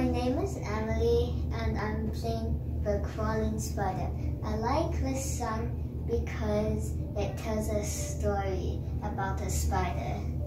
my name is Emily and I'm playing the crawling spider. I like this song because it tells a story about a spider.